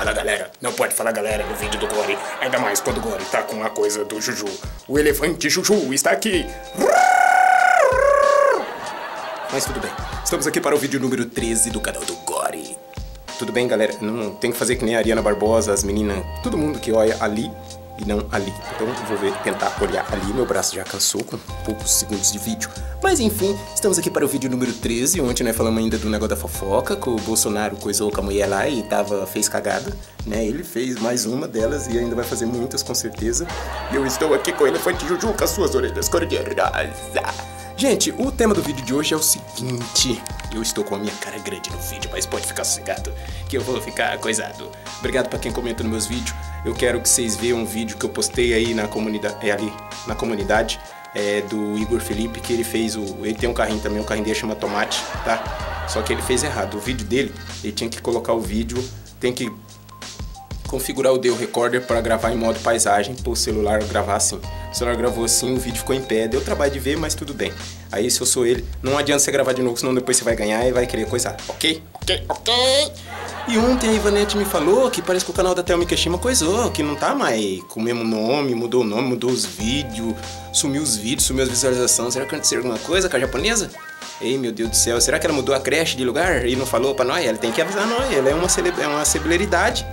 Fala galera, não pode falar galera no vídeo do Gore, ainda mais quando o Gore tá com a coisa do Juju. O elefante Juju está aqui. Mas tudo bem, estamos aqui para o vídeo número 13 do canal do Gore. Tudo bem galera, não tem que fazer que nem a Ariana Barbosa, as meninas, todo mundo que olha ali e não ali. Então vou ver, tentar olhar ali, meu braço já cansou com poucos segundos de vídeo. Mas enfim, estamos aqui para o vídeo número 13, ontem nós falamos ainda do negócio da fofoca, que o Bolsonaro coisou com a mulher lá e tava, fez cagada, né? Ele fez mais uma delas e ainda vai fazer muitas com certeza. E eu estou aqui com o elefante Juju com as suas orelhas cor-de-rosa. Gente, o tema do vídeo de hoje é o seguinte. Eu estou com a minha cara grande no vídeo, mas pode ficar sossegado, que eu vou ficar coisado. Obrigado para quem comenta nos meus vídeos. Eu quero que vocês vejam um vídeo que eu postei aí na comunidade, é ali, na comunidade, é do Igor Felipe, que ele fez o... Ele tem um carrinho também, o carrinho dele chama Tomate, tá? Só que ele fez errado. O vídeo dele, ele tinha que colocar o vídeo, tem que configurar o Deu Recorder para gravar em modo paisagem, para o celular gravar assim. O celular gravou assim, o vídeo ficou em pé, deu trabalho de ver, mas tudo bem. Aí se eu sou ele, não adianta você gravar de novo, senão depois você vai ganhar e vai querer coisar. Ok? Ok, ok. E ontem a Ivanete me falou que parece que o canal da Thelma Kashima coisou, que não tá mais com o mesmo nome, mudou o nome, mudou os vídeos, sumiu os vídeos, sumiu as visualizações. Será que aconteceu alguma coisa com a japonesa? Ei, meu Deus do céu, será que ela mudou a creche de lugar e não falou pra nós? Ela tem que avisar nós, ela é uma, é uma celebridade.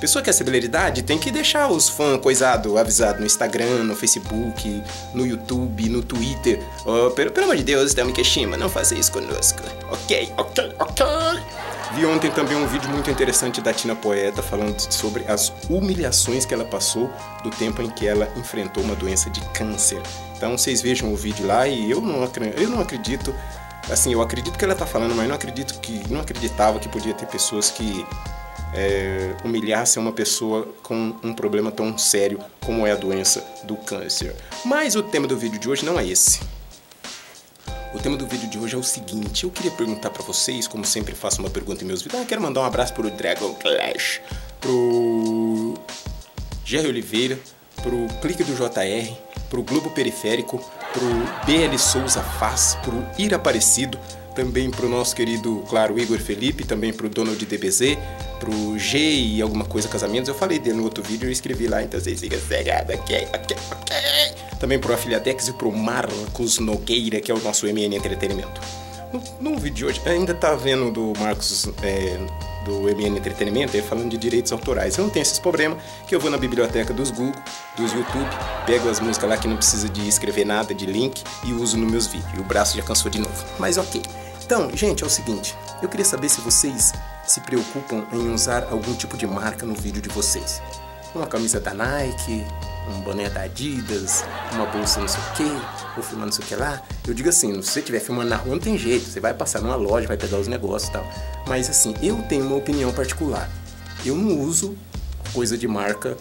Pessoa que é celebridade tem que deixar os fãs coisado, avisado no Instagram, no Facebook, no YouTube, no Twitter. Oh, pelo, pelo amor de Deus, Thelma Keshima, não faça isso conosco. Ok, ok, ok. Vi ontem também um vídeo muito interessante da Tina Poeta falando sobre as humilhações que ela passou do tempo em que ela enfrentou uma doença de câncer. Então vocês vejam o vídeo lá e eu não, eu não acredito assim, eu acredito que ela tá falando, mas não acredito que não acreditava que podia ter pessoas que é, humilhasse uma pessoa com um problema tão sério como é a doença do câncer. Mas o tema do vídeo de hoje não é esse. O tema do vídeo de hoje é o seguinte, eu queria perguntar para vocês, como sempre faço uma pergunta em meus vídeos, ah, quero mandar um abraço pro Dragon Clash, pro Jerry Oliveira, pro Clique do JR, pro Globo Periférico, pro BL Souza Faz, pro Ir Aparecido, também pro nosso querido, claro, Igor Felipe, também pro Donald DBZ, pro G e alguma coisa casamentos. Eu falei dele no outro vídeo, eu escrevi lá, então vocês ficam cegados, ok, ok, ok. Também pro Afiliadex e pro Marcos Nogueira, que é o nosso MN Entretenimento. No, no vídeo de hoje, ainda tá vendo do Marcos é, do MN Entretenimento, ele falando de direitos autorais. Eu não tenho esses problemas, que eu vou na biblioteca dos Google, dos YouTube, pego as músicas lá que não precisa de escrever nada, de link, e uso nos meus vídeos. E o braço já cansou de novo. Mas ok. Então, gente, é o seguinte, eu queria saber se vocês se preocupam em usar algum tipo de marca no vídeo de vocês. Uma camisa da Nike, um boné da Adidas, uma bolsa não sei o que, ou filmando não sei o que lá. Eu digo assim, se você estiver filmando na rua não tem jeito, você vai passar numa loja, vai pegar os negócios e tal. Mas assim, eu tenho uma opinião particular. Eu não uso coisa de marca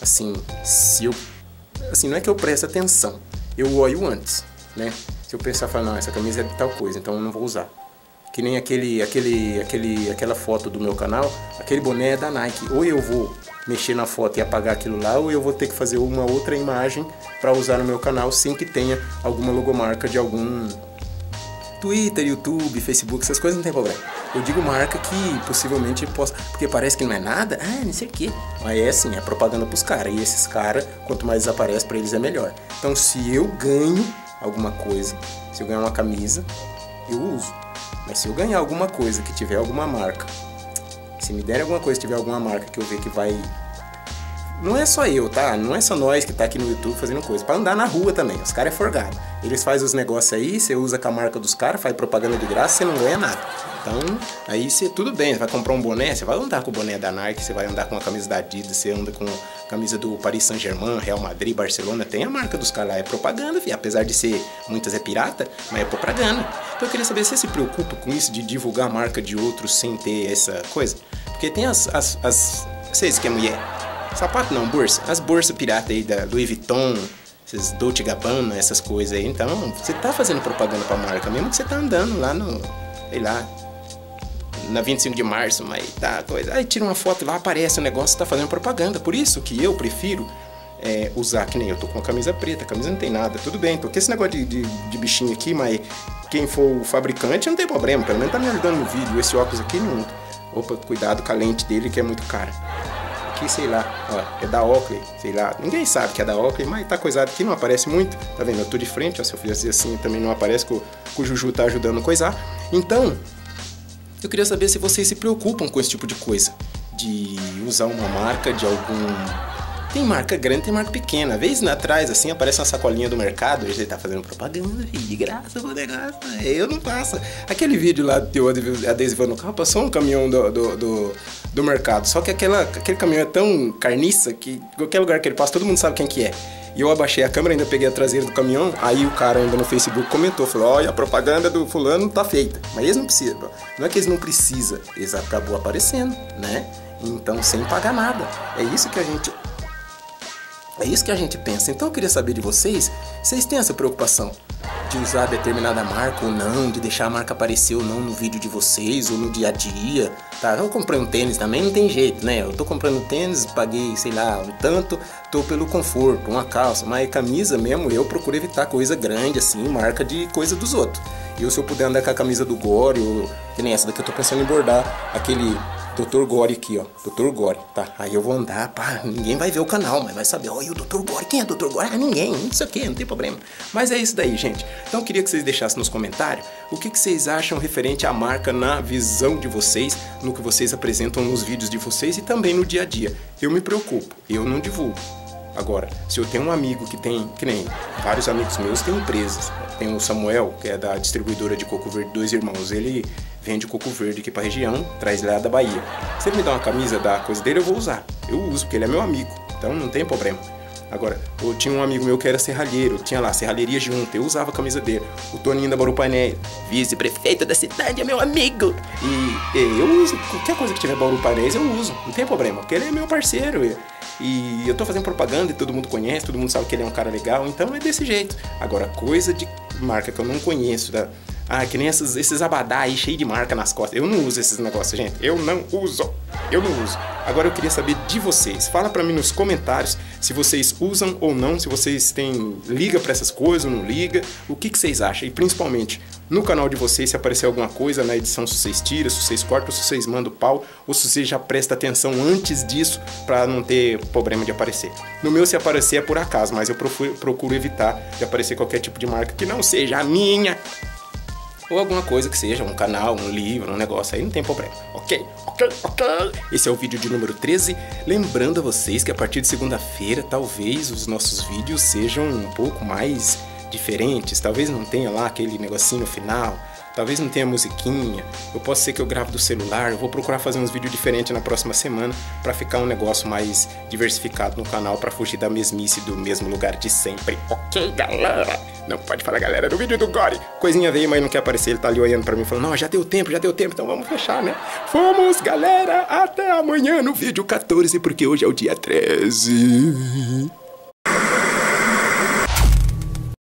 assim, se eu. Assim, não é que eu preste atenção, eu olho antes, né? Se eu pensar, falar, não, essa camisa é de tal coisa, então eu não vou usar. Que nem aquele, aquele, aquele, aquela foto do meu canal, aquele boné é da Nike. Ou eu vou mexer na foto e apagar aquilo lá, ou eu vou ter que fazer uma outra imagem para usar no meu canal sem que tenha alguma logomarca de algum Twitter, YouTube, Facebook, essas coisas não tem problema. Eu digo marca que possivelmente possa. Porque parece que não é nada, ah, não sei o quê. Mas é assim, é propaganda pros caras. E esses caras, quanto mais aparece para eles é melhor. Então se eu ganho alguma coisa, se eu ganhar uma camisa, eu uso. Mas se eu ganhar alguma coisa que tiver alguma marca, se me der alguma coisa, tiver alguma marca que eu ver que vai não é só eu, tá? Não é só nós que tá aqui no YouTube fazendo coisa. Para andar na rua também. Os caras é forgado. Eles fazem os negócios aí, você usa com a marca dos caras, faz propaganda de graça, você não ganha nada. Então, aí você tudo bem, você vai comprar um boné, você vai andar com o boné da Nike, você vai andar com a camisa da Adidas, você anda com a camisa do Paris Saint-Germain, Real Madrid, Barcelona, tem a marca dos caras lá, é propaganda, filho. apesar de ser muitas é pirata, mas é propaganda. Então eu queria saber se você se preocupa com isso de divulgar a marca de outros sem ter essa coisa. Porque tem as. as, as vocês que é mulher. Sapato não, bolsa. As bolsas pirata aí da Louis Vuitton, esses Dolce Gabbana, essas coisas aí. Então, você tá fazendo propaganda pra marca, mesmo que você tá andando lá no. sei lá, na 25 de março, mas tá coisa. Aí tira uma foto lá, aparece o negócio, tá fazendo propaganda. Por isso que eu prefiro é, usar, que nem eu tô com a camisa preta, a camisa não tem nada, tudo bem, tô com esse negócio de, de, de, bichinho aqui, mas quem for o fabricante não tem problema, pelo menos tá me ajudando no vídeo. Esse óculos aqui não. Opa, cuidado com a lente dele que é muito cara. Aqui, sei lá, ó, é da Oakley, sei lá. Ninguém sabe que é da Oakley, mas tá coisado aqui, não aparece muito. Tá vendo? Eu tô de frente, ó, se eu fizesse assim também não aparece, que o, que o Juju tá ajudando a coisar. Então, eu queria saber se vocês se preocupam com esse tipo de coisa. De usar uma marca de algum tem marca grande, tem marca pequena. Vezes atrás, assim, aparece uma sacolinha do mercado, ele tá fazendo propaganda, filho, de graça o negócio. Eu não passo. Aquele vídeo lá do teu adesivando no carro, passou um caminhão do, do, do, do, mercado. Só que aquela, aquele caminhão é tão carniça que qualquer lugar que ele passa, todo mundo sabe quem que é. E eu abaixei a câmera, ainda peguei a traseira do caminhão, aí o cara ainda no Facebook comentou, falou, olha, a propaganda do fulano tá feita. Mas eles não precisam, não é que eles não precisam, eles acabou aparecendo, né? Então, sem pagar nada. É isso que a gente é isso que a gente pensa. Então eu queria saber de vocês, vocês têm essa preocupação de usar determinada marca ou não, de deixar a marca aparecer ou não no vídeo de vocês ou no dia a dia, tá? Eu comprei um tênis também, não tem jeito, né? Eu tô comprando tênis, paguei, sei lá, um tanto, tô pelo conforto, uma calça, mas camisa mesmo, eu procuro evitar coisa grande assim, marca de coisa dos outros. E se eu puder andar com a camisa do Gore, ou que nem essa daqui eu tô pensando em bordar aquele Dr. Gore aqui, ó. Dr. Gore, tá? Aí eu vou andar, pá, ninguém vai ver o canal, mas vai saber, e o Dr. Gore, quem é Dr. Gore? Ah, ninguém, não sei o que, não tem problema. Mas é isso daí, gente. Então eu queria que vocês deixassem nos comentários o que, que vocês acham referente à marca na visão de vocês, no que vocês apresentam nos vídeos de vocês e também no dia a dia. Eu me preocupo, eu não divulgo. Agora, se eu tenho um amigo que tem, que nem vários amigos meus têm empresas, tem o Samuel, que é da distribuidora de coco verde Dois Irmãos, ele vende coco verde aqui pra região, traz lá da Bahia. Se ele me dá uma camisa da coisa dele, eu vou usar. Eu uso, porque ele é meu amigo, então não tem problema. Agora, eu tinha um amigo meu que era serralheiro, tinha lá serralheria junto, eu usava a camisa dele. O Toninho da Baru Painéis, vice-prefeito da cidade, é meu amigo. E, e, eu uso, qualquer coisa que tiver Bauru Painéis eu uso, não tem problema, porque ele é meu parceiro. E, e eu tô fazendo propaganda e todo mundo conhece, todo mundo sabe que ele é um cara legal, então é desse jeito. Agora, coisa de marca que eu não conheço, da, ah, que nem esses, esses abadá aí cheio de marca nas costas. Eu não uso esses negócios, gente. Eu não uso. Eu não uso. Agora eu queria saber de vocês. Fala para mim nos comentários se vocês usam ou não, se vocês têm liga para essas coisas ou não liga, o que, que vocês acham? E principalmente no canal de vocês, se aparecer alguma coisa na edição, se vocês tiram, se vocês cortam, se vocês mandam pau, ou se vocês já prestam atenção antes disso para não ter problema de aparecer. No meu, se aparecer é por acaso, mas eu procuro evitar de aparecer qualquer tipo de marca que não seja a minha ou alguma coisa que seja, um canal, um livro, um negócio aí, não tem problema. Ok? Ok? Ok? Esse é o vídeo de número 13. Lembrando a vocês que a partir de segunda-feira, talvez os nossos vídeos sejam um pouco mais diferentes, talvez não tenha lá aquele negocinho final Talvez não tenha musiquinha, eu posso ser que eu gravo do celular, eu vou procurar fazer uns vídeos diferentes na próxima semana para ficar um negócio mais diversificado no canal para fugir da mesmice do mesmo lugar de sempre. Ok, galera? Não pode falar galera do vídeo do Gore. Coisinha veio, mas não quer aparecer, ele tá ali olhando para mim falando: "Não, já deu tempo, já deu tempo, então vamos fechar, né?". Fomos, galera, até amanhã no vídeo 14, porque hoje é o dia 13.